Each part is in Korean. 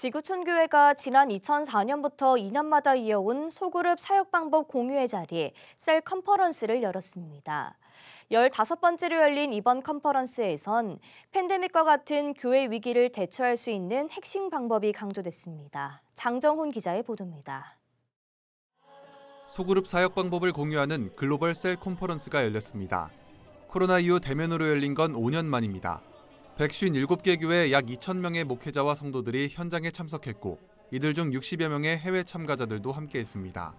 지구촌교회가 지난 2004년부터 2년마다 이어온 소그룹 사역 방법 공유의 자리 셀 컨퍼런스를 열었습니다. 15번째로 열린 이번 컨퍼런스에선 팬데믹과 같은 교회 위기를 대처할 수 있는 핵심 방법이 강조됐습니다. 장정훈 기자의 보도입니다. 소그룹 사역 방법을 공유하는 글로벌 셀 컨퍼런스가 열렸습니다. 코로나 이후 대면으로 열린 건 5년 만입니다. 157개 교회 약 2,000명의 목회자와 성도들이 현장에 참석했고 이들 중 60여 명의 해외 참가자들도 함께했습니다.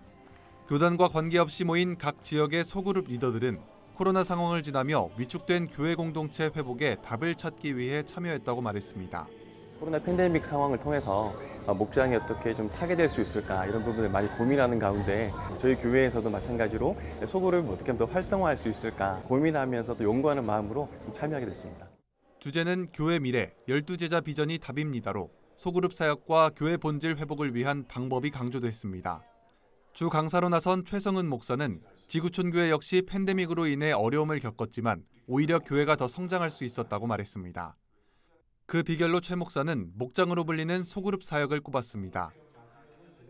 교단과 관계없이 모인 각 지역의 소그룹 리더들은 코로나 상황을 지나며 위축된 교회 공동체 회복에 답을 찾기 위해 참여했다고 말했습니다. 코로나 팬데믹 상황을 통해서 목장이 어떻게 좀 타게 될수 있을까 이런 부분을 많이 고민하는 가운데 저희 교회에서도 마찬가지로 소그룹을 어떻게 더 활성화할 수 있을까 고민하면서도 연구하는 마음으로 참여하게 됐습니다. 주제는 교회 미래, 열두 제자 비전이 답입니다로 소그룹 사역과 교회 본질 회복을 위한 방법이 강조됐습니다. 주 강사로 나선 최성은 목사는 지구촌 교회 역시 팬데믹으로 인해 어려움을 겪었지만 오히려 교회가 더 성장할 수 있었다고 말했습니다. 그 비결로 최 목사는 목장으로 불리는 소그룹 사역을 꼽았습니다.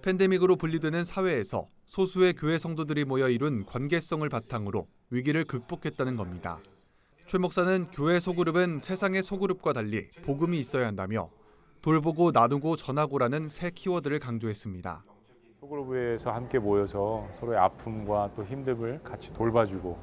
팬데믹으로 분리되는 사회에서 소수의 교회 성도들이 모여 이룬 관계성을 바탕으로 위기를 극복했다는 겁니다. 최 목사는 교회 소그룹은 세상의 소그룹과 달리 복음이 있어야 한다며 돌보고 나누고 전하고라는 새 키워드를 강조했습니다. 소그룹에서 함께 모여서 서로의 아픔과 또 힘듦을 같이 돌봐주고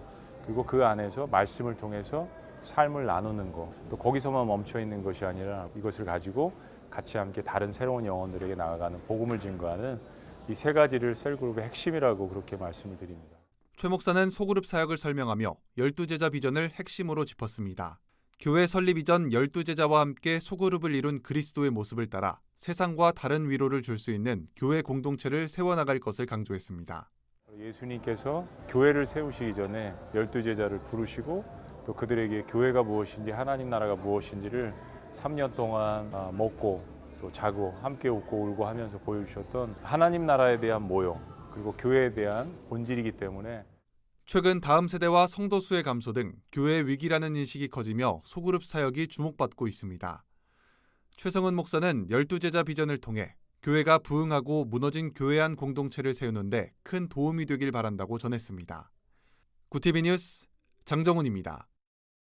그리고 그 안에서 말씀을 통해서 삶을 나누는 것, 또 거기서만 멈춰 있는 것이 아니라 이것을 가지고 같이 함께 다른 새로운 영혼들에게 나아가는 복음을 증거하는 이 세 가지를 셀그룹의 핵심이라고 그렇게 말씀을 드립니다. 최 목사는 소그룹 사역을 설명하며 열두 제자 비전을 핵심으로 짚었습니다. 교회 설립 이전 열두 제자와 함께 소그룹을 이룬 그리스도의 모습을 따라 세상과 다른 위로를 줄 수 있는 교회 공동체를 세워나갈 것을 강조했습니다. 예수님께서 교회를 세우시기 전에 열두 제자를 부르시고 또 그들에게 교회가 무엇인지 하나님 나라가 무엇인지를 3년 동안 아, 먹고 또 자고 함께 웃고 울고 하면서 보여주셨던 하나님 나라에 대한 모형 그리고 교회에 대한 본질이기 때문에 최근 다음 세대와 성도 수의 감소 등 교회 위기라는 인식이 커지며 소그룹 사역이 주목받고 있습니다. 최성은 목사는 열두 제자 비전을 통해 교회가 부흥하고 무너진 교회 안 공동체를 세우는데 큰 도움이 되길 바란다고 전했습니다. 구티비 뉴스 장정훈입니다.